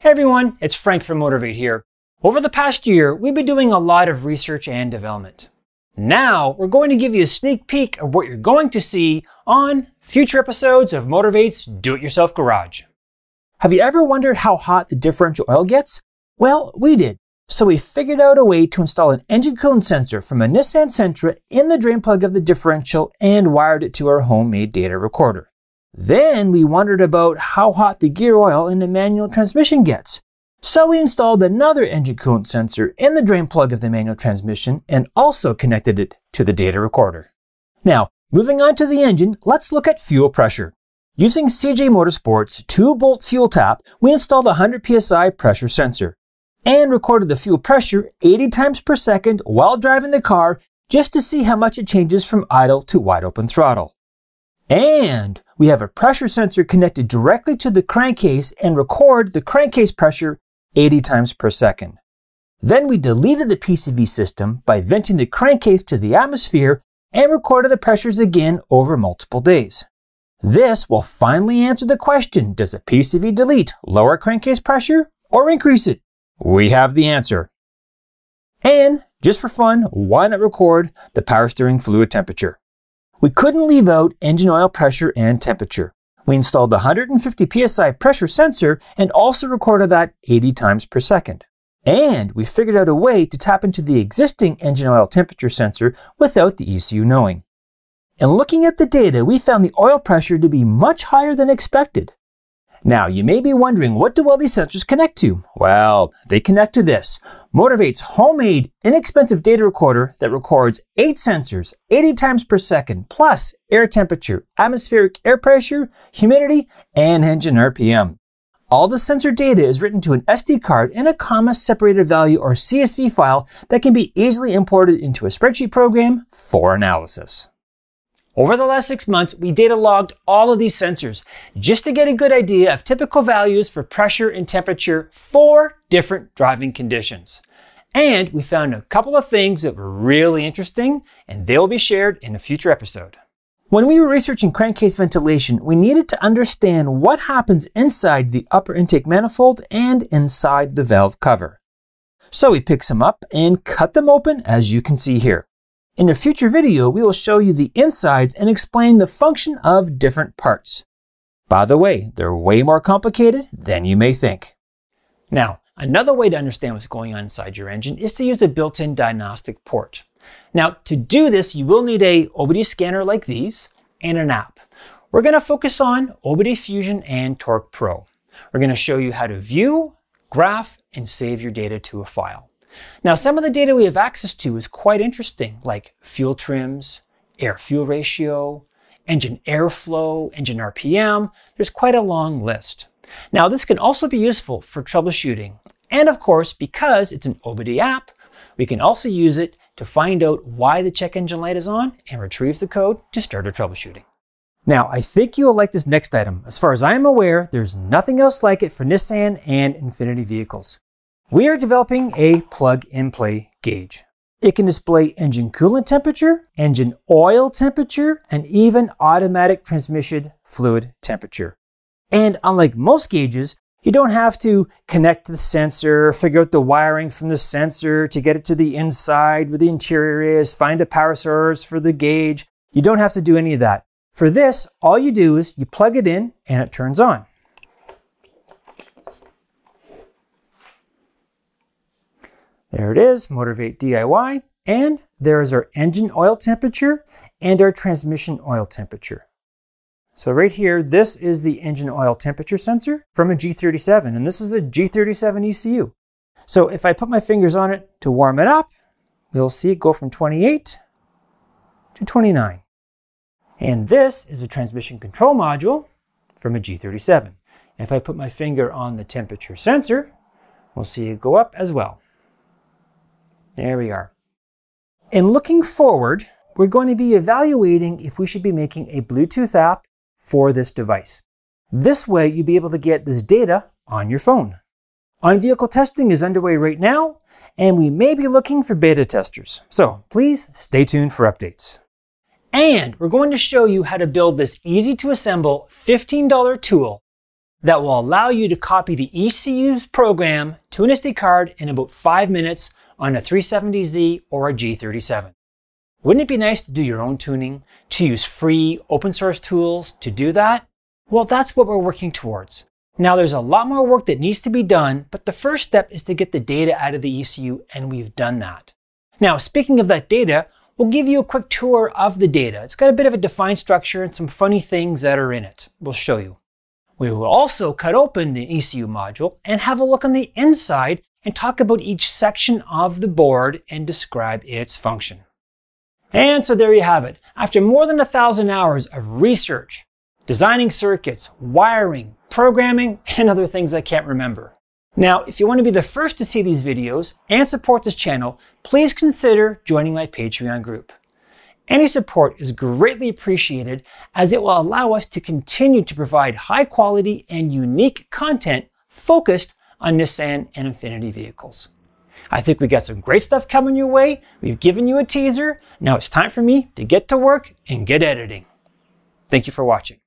Hey everyone, it's Frank from Motorvate here. Over the past year, we've been doing a lot of research and development. Now, we're going to give you a sneak peek of what you're going to see on future episodes of Motorvate's Do-It-Yourself Garage. Have you ever wondered how hot the differential oil gets? Well, we did. So we figured out a way to install an engine coolant sensor from a Nissan Sentra in the drain plug of the differential and wired it to our homemade data recorder. Then we wondered about how hot the gear oil in the manual transmission gets. So we installed another engine coolant sensor in the drain plug of the manual transmission and also connected it to the data recorder. Now, moving on to the engine, let's look at fuel pressure. Using CJ Motorsport's 2-bolt fuel tap, we installed a 100 psi pressure sensor and recorded the fuel pressure 80 times per second while driving the car just to see how much it changes from idle to wide open throttle. And we have a pressure sensor connected directly to the crankcase and record the crankcase pressure 80 times per second. Then we deleted the PCV system by venting the crankcase to the atmosphere and recorded the pressures again over multiple days. This will finally answer the question, does a PCV delete lower crankcase pressure or increase it? We have the answer. And just for fun, why not record the power steering fluid temperature? We couldn't leave out engine oil pressure and temperature. We installed a 150 psi pressure sensor and also recorded that 80 times per second. And we figured out a way to tap into the existing engine oil temperature sensor without the ECU knowing. And looking at the data, we found the oil pressure to be much higher than expected. Now, you may be wondering, what do all these sensors connect to? Well, they connect to this. Motorvate's homemade, inexpensive data recorder that records 8 sensors 80 times per second, plus air temperature, atmospheric air pressure, humidity, and engine RPM. All the sensor data is written to an SD card in a comma separated value or CSV file that can be easily imported into a spreadsheet program for analysis. Over the last six months, we data logged all of these sensors just to get a good idea of typical values for pressure and temperature for different driving conditions. And we found a couple of things that were really interesting and they will be shared in a future episode. When we were researching crankcase ventilation, we needed to understand what happens inside the upper intake manifold and inside the valve cover. So we picked some up and cut them open as you can see here. In a future video, we will show you the insides and explain the function of different parts. By the way, they're way more complicated than you may think. Now, another way to understand what's going on inside your engine is to use the built-in diagnostic port. Now, to do this, you will need a OBD scanner like these and an app. We're going to focus on OBD Fusion and Torque Pro. We're going to show you how to view, graph, and save your data to a file. Now, some of the data we have access to is quite interesting, like fuel trims, air-fuel ratio, engine airflow, engine RPM. There's quite a long list. Now, this can also be useful for troubleshooting. And of course, because it's an OBD app, we can also use it to find out why the check engine light is on and retrieve the code to start our troubleshooting. Now, I think you'll like this next item. As far as I am aware, there's nothing else like it for Nissan and Infiniti vehicles. We are developing a plug-and-play gauge. It can display engine coolant temperature, engine oil temperature, and even automatic transmission fluid temperature. And unlike most gauges, you don't have to connect the sensor, figure out the wiring from the sensor to get it to the inside where the interior is, find a power source for the gauge. You don't have to do any of that. For this, all you do is you plug it in and it turns on. There it is, Motorvate DIY. And there is our engine oil temperature and our transmission oil temperature. So right here, this is the engine oil temperature sensor from a G37, and this is a G37 ECU. So if I put my fingers on it to warm it up, we'll see it go from 28 to 29. And this is a transmission control module from a G37. And if I put my finger on the temperature sensor, we'll see it go up as well. There we are. In looking forward, we're going to be evaluating if we should be making a Bluetooth app for this device. This way, you'll be able to get this data on your phone. On-vehicle testing is underway right now, and we may be looking for beta testers. So please stay tuned for updates. And we're going to show you how to build this easy to assemble $15 tool that will allow you to copy the ECU's program to an SD card in about 5 minutes on a 370Z or a G37. Wouldn't it be nice to do your own tuning, to use free open source tools to do that? Well, that's what we're working towards. Now there's a lot more work that needs to be done, but the first step is to get the data out of the ECU, and we've done that. Now, speaking of that data, we'll give you a quick tour of the data. It's got a bit of a defined structure and some funny things that are in it. We'll show you. We will also cut open the ECU module and have a look on the inside and talk about each section of the board and describe its function. And so there you have it. After more than a thousand hours of research, designing circuits, wiring, programming, and other things I can't remember. Now, if you want to be the first to see these videos and support this channel, please consider joining my Patreon group. Any support is greatly appreciated as it will allow us to continue to provide high quality and unique content focused on Nissan and Infiniti vehicles. I think we got some great stuff coming your way. We've given you a teaser. Now it's time for me to get to work and get editing. Thank you for watching.